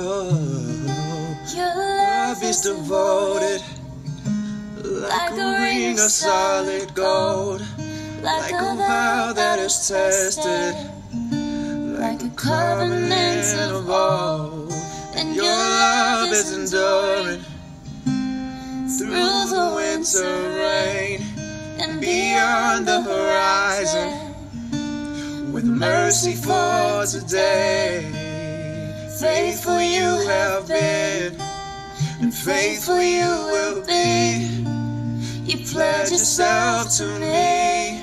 Oh, your love is devoted like a ring of solid gold, like a vow that is tested, like a covenant of old. And your love is enduring through the winter rain and beyond the horizon with mercy for today. Faithful you have been, and faithful you will be. You pledge yourself to me,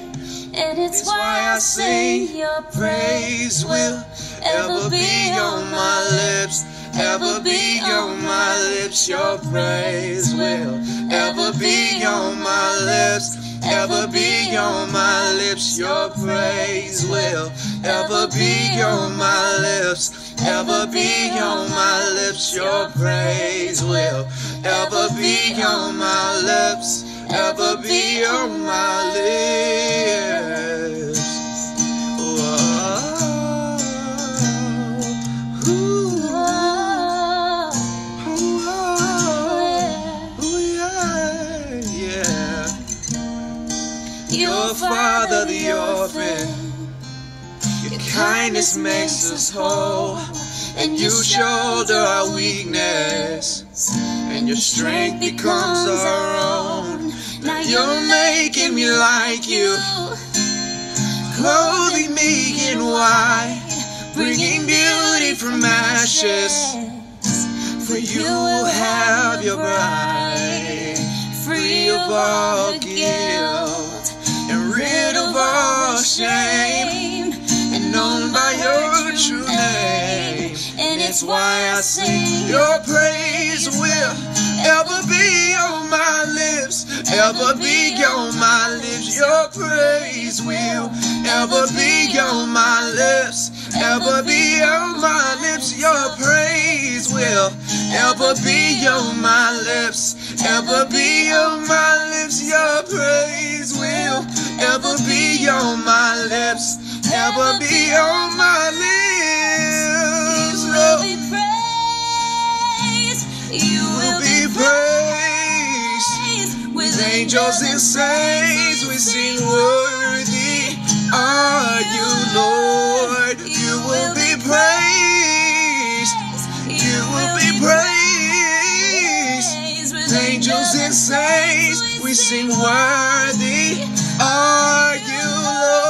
And it's why I sing. your Praise will ever be on my lips, ever be on my lips. Your praise will ever be on my lips, ever be on my lips. Your praise will ever be on my lips, ever be on my lips. Your praise will ever be on my lips, ever be on my lips. Whoa. Ooh. Ooh, yeah, yeah. Your father, the orphan. Kindness makes us whole, and you shoulder our weakness, and your strength becomes our own. Now you're making me like you, clothing me in white, bringing beauty from ashes. For you will have your bride, free of all guilt, It's why I sing your praise will ever be on my lips, ever be on my lips. Your praise will ever be on my lips, ever be on my lips. Your praise will ever be on my lips, ever be on my lips. Your praise will ever be on my lips, ever be on angels and saints we sing worthy are you, Lord. You will be praised. You will be praised. Angels and saints we sing worthy are you, Lord.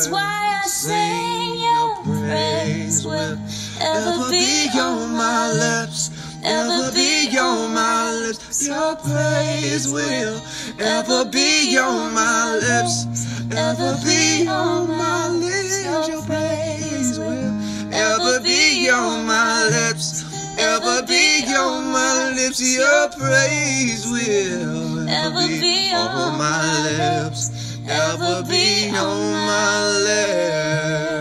It's why I sing your praise will ever be on my lips, ever be on my lips. Your praise will ever be on my lips, ever be on my lips. Your praise will ever be on my lips, ever be on my lips. Your praise will ever be on my lips, ever be on my list.